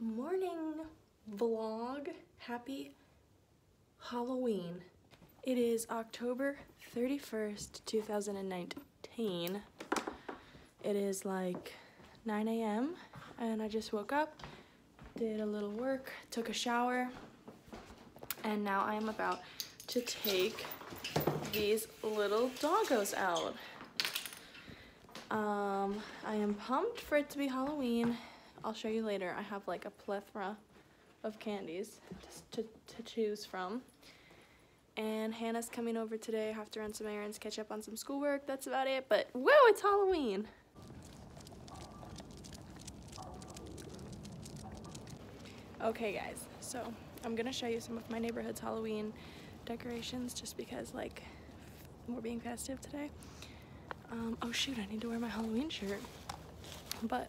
morning vlog. Happy Halloween. It is October 31st, 2019. It is like 9 a.m. and I just woke up, did a little work, took a shower, and now I am about to take these little doggos out. Um, I am pumped for it to be Halloween. I'll show you later. I have like a plethora of candies to, to choose from. And Hannah's coming over today. I have to run some errands, catch up on some schoolwork. That's about it. But whoa, it's Halloween. Okay guys, so I'm gonna show you some of my neighborhood's Halloween decorations just because like we're being festive today. Um, oh shoot, I need to wear my Halloween shirt. But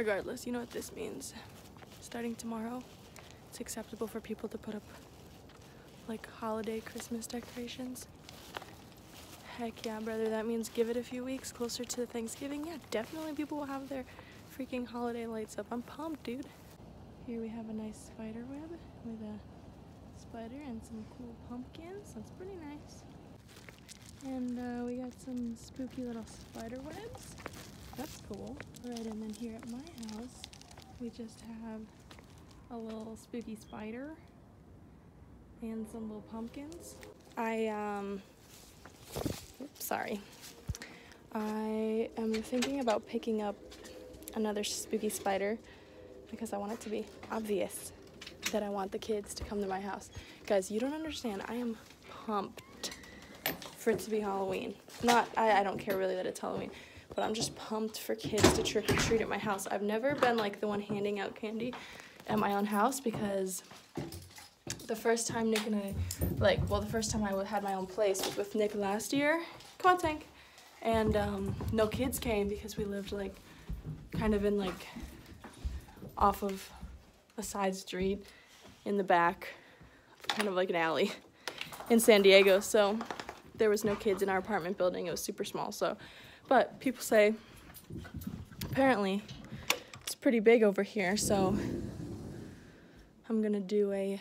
regardless, you know what this means. Starting tomorrow, it's acceptable for people to put up like holiday Christmas decorations. Heck yeah, brother, that means give it a few weeks closer to Thanksgiving. Yeah, definitely people will have their freaking holiday lights up. I'm pumped, dude. Here we have a nice spider web with a spider and some cool pumpkins. That's pretty nice. And uh, we got some spooky little spider webs. That's cool. Right, and then here at my house, we just have a little spooky spider and some little pumpkins. I, um, oops, sorry. I am thinking about picking up another spooky spider because I want it to be obvious that I want the kids to come to my house. Guys, you don't understand. I am pumped for it to be Halloween. Not, I, I don't care really that it's Halloween, but I'm just pumped for kids to trick or treat at my house. I've never been like the one handing out candy at my own house because the first time Nick and I, like, well, the first time I had my own place was with Nick last year. Come on, Tank. And um, no kids came because we lived like kind of in like off of a side street in the back, kind of like an alley in San Diego. So there was no kids in our apartment building. It was super small. So, but people say apparently it's pretty big over here. So I'm gonna do a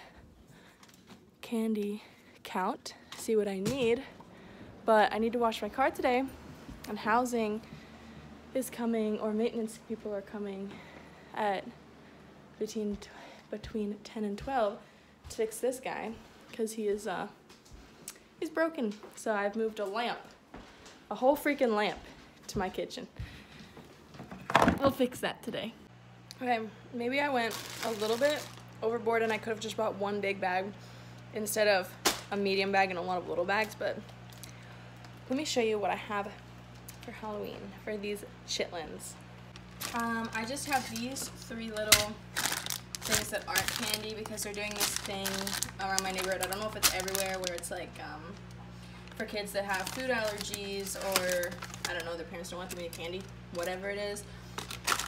candy count, see what I need. But I need to wash my car today, and housing is coming, or maintenance people are coming at between between 10 and 12 to fix this guy because he is uh, is broken. So I've moved a lamp, a whole freaking lamp to my kitchen. We'll fix that today. Okay, maybe I went a little bit overboard and I could have just bought one big bag instead of a medium bag and a lot of little bags, but let me show you what I have for Halloween for these chitlins. Um, I just have these three little things that aren't candy because they're doing this thing around my neighborhood. I don't know if it's everywhere where it's like um, for kids that have food allergies or I don't parents don't want them to eat candy, whatever it is.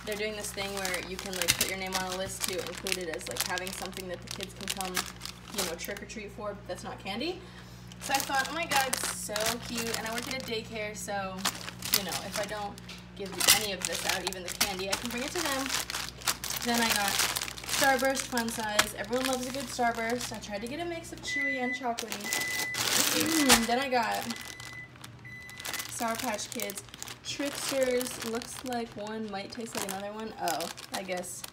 They're doing this thing where you can like put your name on a list to include it as like having something that the kids can come, you know, trick or treat for that's not candy. So I thought, oh my god, so cute. And I work at a daycare, so, you know, if I don't give any of this out, even the candy, I can bring it to them. Then I got Starburst fun size. Everyone loves a good Starburst. I tried to get a mix of chewy and chocolatey. then I got Sour Patch Kids. Tricksters. Looks like one might taste like another one. Oh, I guess.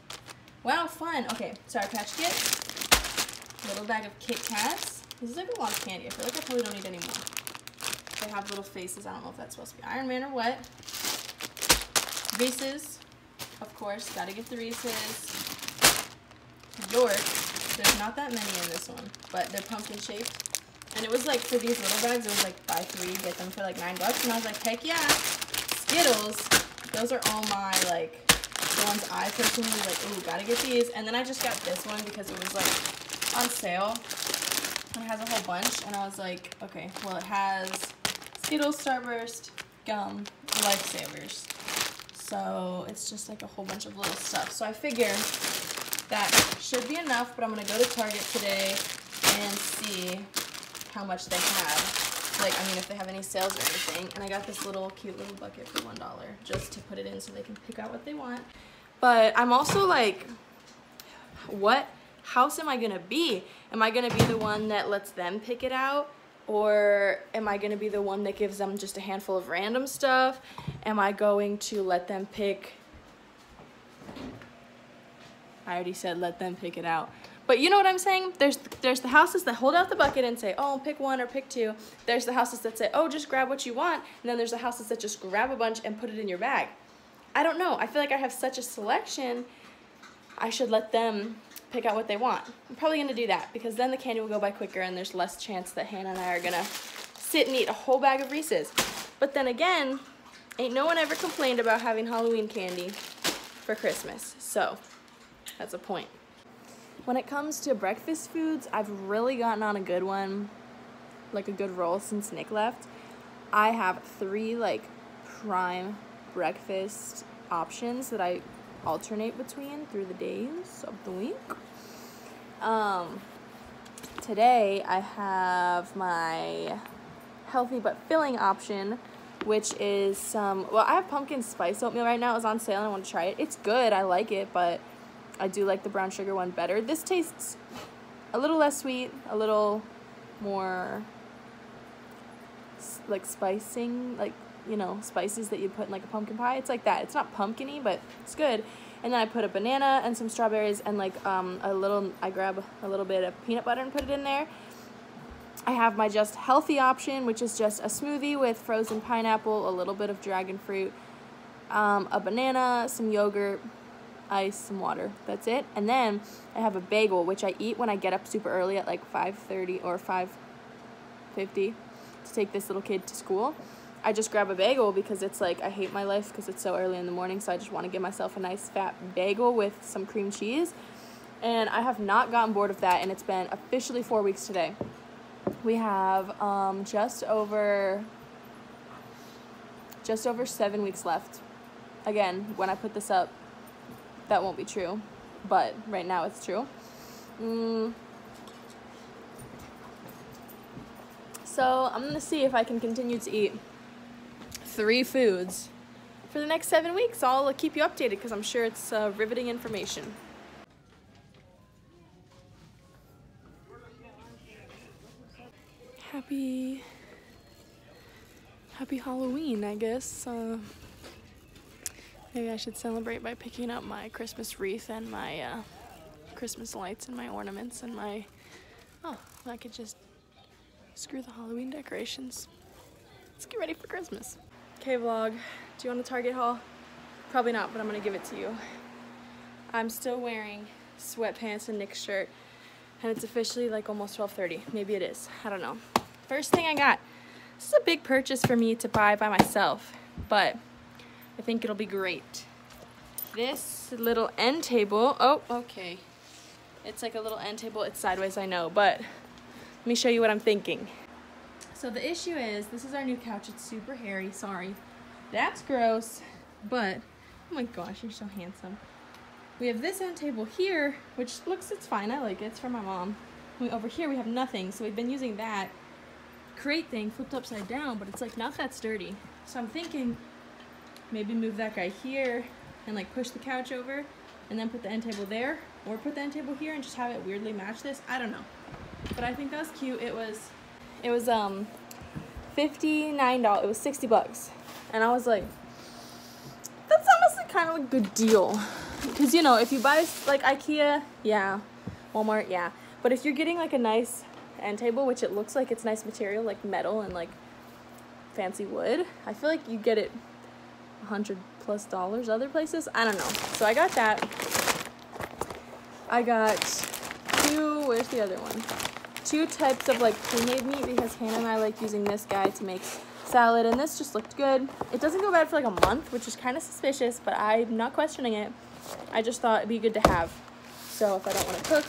Wow, fun. Okay, Sour Patch Kids. Little bag of Kit Kats. This is like a lot of candy. I feel like I probably don't need any more. They have little faces. I don't know if that's supposed to be Iron Man or what. Reese's. Of course, gotta get the Reese's. York. There's not that many in this one, but they're pumpkin shaped. And it was like, for these little bags, it was like buy three, get them for like nine bucks. And I was like, heck yeah. Skittles, those are all my, like, the ones I personally like, ooh, gotta get these. And then I just got this one because it was like on sale. And It has a whole bunch. And I was like, okay, well it has Skittles, Starburst, gum, Lifesavers. So it's just like a whole bunch of little stuff. So I figure that should be enough, but I'm to go to Target today and see how much they have. Like, I mean, if they have any sales or anything. And I got this little cute little bucket for $1 just to put it in so they can pick out what they want. But I'm also, like, what house am I gonna be? Am I gonna be the one that lets them pick it out? Or am I gonna be the one that gives them just a handful of random stuff? Am I going to let them pick? I already said let them pick it out. But you know what I'm saying? There's there's the houses that hold out the bucket and say, oh, pick one or pick two. There's the houses that say, oh, just grab what you want. And then there's the houses that just grab a bunch and put it in your bag. I don't know. I feel like I have such a selection. I should let them pick out what they want. I'm probably going to do that because then the candy will go by quicker and there's less chance that Hannah and I are going to sit and eat a whole bag of Reese's. But then again, ain't no one ever complained about having Halloween candy for Christmas. So, that's a point. When it comes to breakfast foods, I've really gotten on a good one, like a good roll since Nick left. I have three like prime breakfast options that I alternate between through the days of the week. Um, today I have my healthy but filling option, which is some. Well, I have pumpkin spice oatmeal right now. It's on sale and I want to try it. It's good. I like it, but I do like the brown sugar one better. This tastes a little less sweet, a little more like spicing, like, you know, spices that you put in like a pumpkin pie. It's like that. It's not pumpkiny, but it's good. And then I put a banana and some strawberries and like um, a little, I grab a little bit of peanut butter and put it in there. I have my just healthy option, which is just a smoothie with frozen pineapple, a little bit of dragon fruit, um, a banana, some yogurt, ice, some water. That's it. And then I have a bagel, which I eat when I get up super early at like 5.30 or 5.50 to take this little kid to school. I just grab a bagel because it's like I hate my life because it's so early in the morning, so I just want to give myself a nice fat bagel with some cream cheese. And I have not gotten bored of that, and it's been officially four weeks today. We have um, just over just over seven weeks left. Again, when I put this up, that won't be true, but right now it's true. Mm. So I'm gonna see if I can continue to eat three foods for the next seven weeks. I'll keep you updated because I'm sure it's uh, riveting information. Happy, happy Halloween, I guess. Uh, Maybe I should celebrate by picking up my Christmas wreath and my uh, Christmas lights and my ornaments and my. Oh, I could just screw the Halloween decorations. Let's get ready for Christmas. Okay, vlog. Do you want a Target haul? Probably not, but I'm gonna give it to you. I'm still wearing sweatpants and Nick's shirt, and it's officially like almost 12:30. Maybe it is. I don't know. First thing I got. This is a big purchase for me to buy by myself, but I think it'll be great. This little end table, oh, okay. It's like a little end table. It's sideways, I know, but let me show you what I'm thinking. So the issue is, this is our new couch. It's super hairy, sorry. That's gross, but, oh my gosh, you're so handsome. We have this end table here, which looks, it's fine. I like it. It's for my mom. We, over here, we have nothing, so we've been using that crate thing flipped upside down, but it's like not that sturdy. So I'm thinking maybe move that guy here and like push the couch over and then put the end table there or put the end table here and just have it weirdly match this. I don't know. But I think that was cute. It was, it was um, $59, it was 60 bucks. And I was like, that's honestly kind of a good deal. Because, you know, if you buy like Ikea, yeah, Walmart, yeah. But if you're getting like a nice end table, which it looks like it's nice material, like metal and like fancy wood, I feel like you get it hundred plus dollars other places. I don't know. So I got that. I got two, where's the other one? Two types of like pre-made meat because Hannah and I like using this guy to make salad and this just looked good. It doesn't go bad for like a month, which is kind of suspicious, but I'm not questioning it. I just thought it'd be good to have. So if I don't want to cook,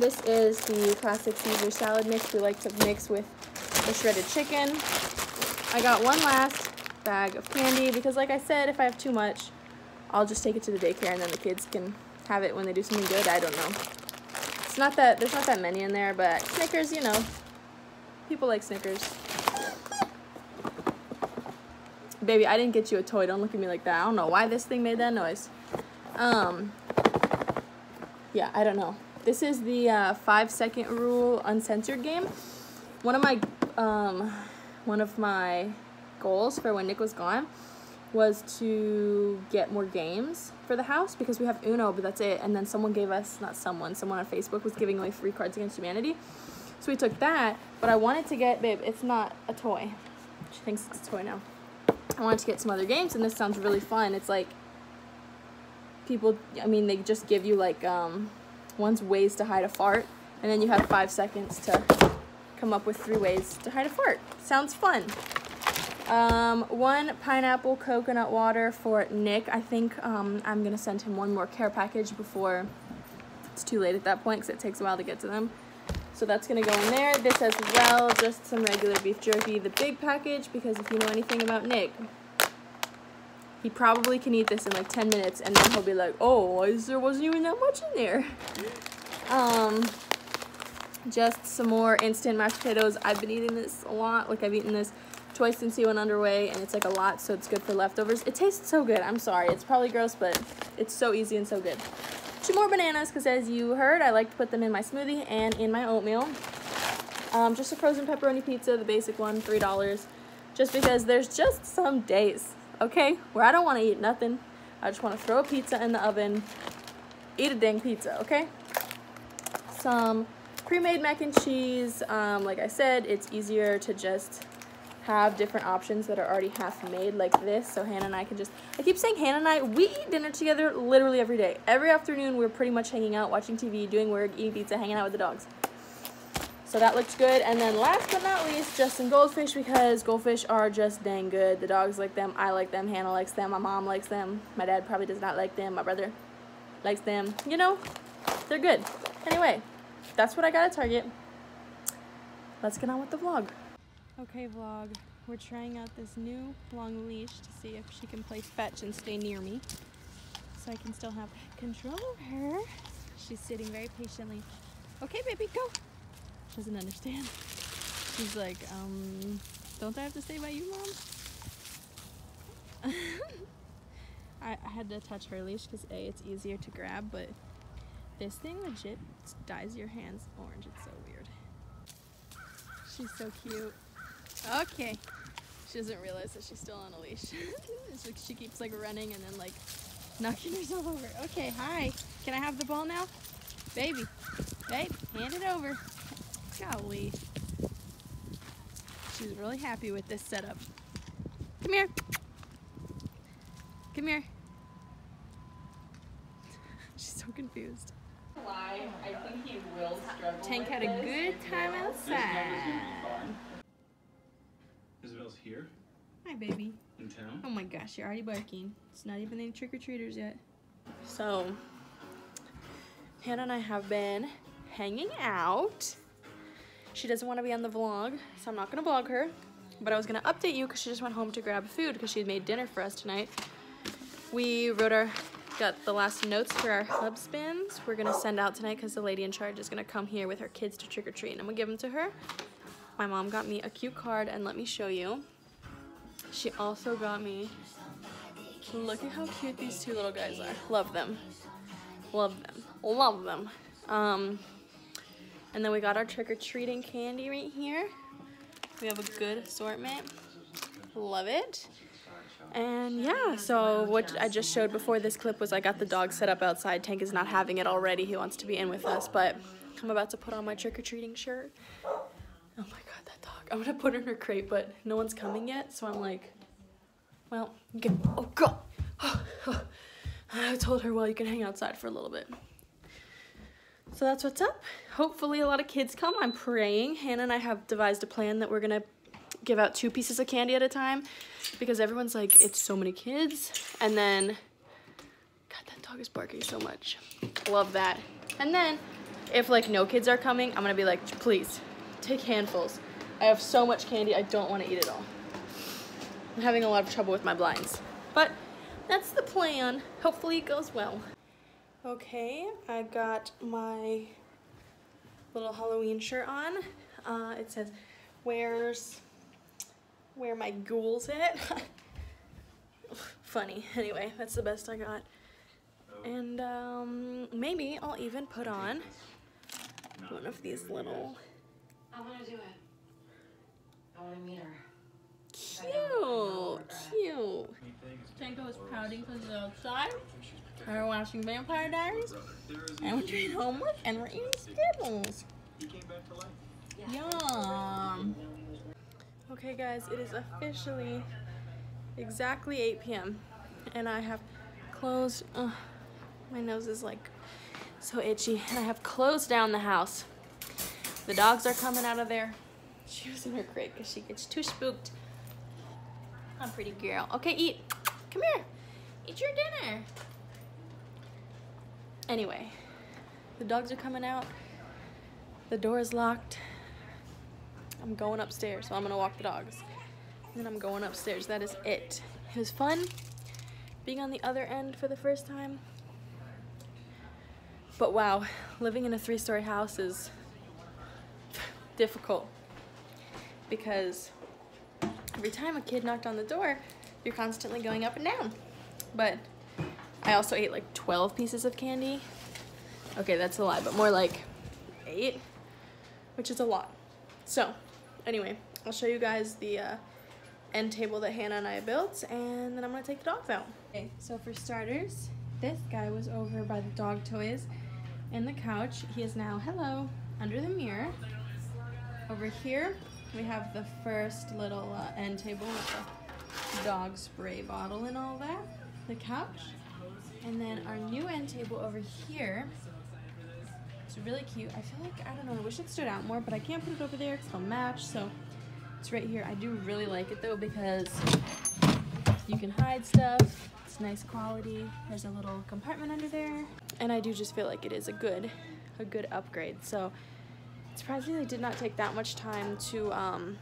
this is the classic Caesar salad mix we like to mix with the shredded chicken. I got one last bag of candy because like I said, if I have too much, I'll just take it to the daycare and then the kids can have it when they do something good. I don't know. It's not that, there's not that many in there, but Snickers, you know, people like Snickers. Baby, I didn't get you a toy. Don't look at me like that. I don't know why this thing made that noise. Um, yeah, I don't know. This is the uh, five second rule uncensored game. One of my um, one of my goals for when Nick was gone was to get more games for the house because we have Uno, but that's it. And then someone gave us, not someone, someone on Facebook was giving away free Cards Against Humanity. So we took that, but I wanted to get, babe, it's not a toy. She thinks it's a toy now. I wanted to get some other games, and this sounds really fun. It's like people, I mean, they just give you like, um, one's ways to hide a fart, and then you have five seconds to come up with three ways to hide a fart. Sounds fun. Um, one pineapple coconut water for Nick. I think um, I'm going to send him one more care package before it's too late at that point because it takes a while to get to them. So that's going to go in there. This as well, just some regular beef jerky, the big package, because if you know anything about Nick, he probably can eat this in like 10 minutes and then he'll be like, oh, there wasn't even that much in there. Um, just some more instant mashed potatoes. I've been eating this a lot. Like I've eaten this twice since he underway and it's like a lot so it's good for leftovers. It tastes so good. I'm sorry. It's probably gross but it's so easy and so good. Two more bananas because as you heard I like to put them in my smoothie and in my oatmeal. Um, just a frozen pepperoni pizza, the basic one, $3. Just because there's just some days, okay, where I don't want to eat nothing. I just want to throw a pizza in the oven, eat a dang pizza, okay? Some pre-made mac and cheese. Um, like I said, it's easier to just have different options that are already half made like this. So Hannah and I can just I keep saying Hannah and I we eat dinner together literally every day. Every afternoon we're pretty much hanging out watching TV doing work eating pizza hanging out with the dogs. So that looks good. And then last but not least just some goldfish because goldfish are just dang good. The dogs like them. I like them. Hannah likes them. My mom likes them. My dad probably does not like them. My brother likes them. You know they're good. Anyway that's what I got at Target. Let's get on with the vlog Okay vlog, we're trying out this new long leash to see if she can play fetch and stay near me. So I can still have control of her. She's sitting very patiently. Okay baby, go! She doesn't understand. She's like, um, don't I have to stay by you mom? I, I had to touch her leash because A, it's easier to grab, but this thing legit dyes your hands orange. It's so weird. She's so cute. Okay. She doesn't realize that she's still on a leash. like she keeps like running and then like knocking herself over. Okay, hi. Can I have the ball now? Baby. Babe, hand it over. Golly. She's really happy with this setup. Come here. Come here. She's so confused. I think he will struggle. Tank had a good time outside. Here? Hi, baby. In town? Oh my gosh, you're already barking. It's not even any trick-or-treaters yet. So, Hannah and I have been hanging out. She doesn't want to be on the vlog, so I'm not going to vlog her. But I was going to update you because she just went home to grab food because she had made dinner for us tonight. We wrote our, got the last notes for our hub spins. We're going to send out tonight because the lady in charge is going to come here with her kids to trick-or-treat. And I'm going to give them to her. My mom got me a cute card and let me show you. She also got me, look at how cute these two little guys are. Love them. Love them. Love them. Um, and then we got our trick-or-treating candy right here. We have a good assortment. Love it. And yeah, so what I just showed before this clip was I got the dog set up outside. Tank is not having it already. He wants to be in with us, but I'm about to put on my trick-or-treating shirt. Oh my god, that dog. I'm gonna put her in her crate, but no one's coming yet, so I'm like, well, you can, oh god. I told her, well, you can hang outside for a little bit. So that's what's up. Hopefully a lot of kids come. I'm praying. Hannah and I have devised a plan that we're gonna give out two pieces of candy at a time because everyone's like, it's so many kids. And then, God, that dog is barking so much. Love that. And then if like no kids are coming, I'm gonna be like, please, take handfuls. I have so much candy, I don't want to eat it all. I'm having a lot of trouble with my blinds. But that's the plan. Hopefully it goes well. Okay, I got my little Halloween shirt on. Uh, it says, where's, where my ghouls at? Funny. Anyway, that's the best I got. And um, maybe I'll even put on one of these little I want to do it. I want to meet her. cute, cute. Tango is pouting because it's outside. And we're watching Vampire Diaries. And we're doing homework and we're eating Skittles. Yum. Okay, guys, it is officially exactly 8 p.m. And I have closed. Uh, my nose is like so itchy. And I have closed down the house. The dogs are coming out of there. She was in her crate because she gets too spooked. I'm pretty girl. Okay, eat. Come here. Eat your dinner. Anyway, the dogs are coming out. The door is locked. I'm going upstairs, so I'm gonna walk the dogs. And then I'm going upstairs. That is it. It was fun being on the other end for the first time. But wow, living in a three story house is difficult because every time a kid knocked on the door, you're constantly going up and down. But I also ate like 12 pieces of candy. Okay, that's a lie, but more like eight, which is a lot. So, anyway, I'll show you guys the uh, end table that Hannah and I built, and then I'm gonna take the dogs out. Okay, so for starters, this guy was over by the dog toys and the couch. He is now, hello, under the mirror. Over here, we have the first little uh, end table with the dog spray bottle and all that. The couch. And then our new end table over here. It's really cute. I feel like, I don't know, I wish it stood out more, but I can't put it over there because it'll match. So it's right here. I do really like it though because you can hide stuff. It's nice quality. There's a little compartment under there. And I do just feel like it is a good, a good upgrade. So surprisingly did not take that much time to um,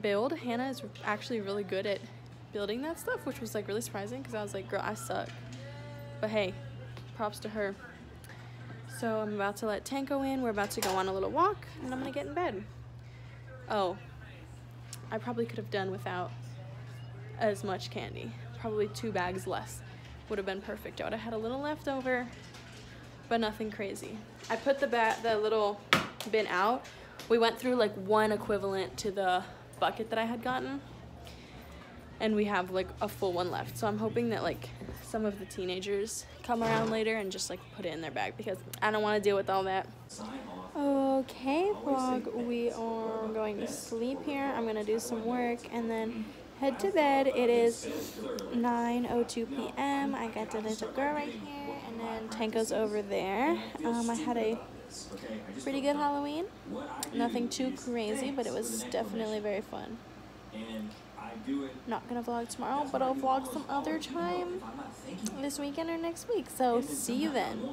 build. Hannah is actually really good at building that stuff, which was like really surprising because I was like, girl, I suck. But hey, props to her. So I'm about to let Tanko in. We're about to go on a little walk and I'm gonna get in bed. Oh, I probably could have done without as much candy. Probably two bags less would have been perfect. I would have had a little left over, but nothing crazy. I put the ba the little bin out. We went through like one equivalent to the bucket that I had gotten and we have like a full one left. So I'm hoping that like some of the teenagers come around later and just like put it in their bag because I don't want to deal with all that. Okay, vlog, we are going to sleep here. I'm gonna do some work and then head to bed. It is 9.02 p.m. I got the little girl right here and then Tanko's over there. Um, I had a pretty good Halloween. Nothing too crazy, but it was definitely very fun. Not gonna vlog tomorrow, but I'll vlog some other time this weekend or next week. So see you then.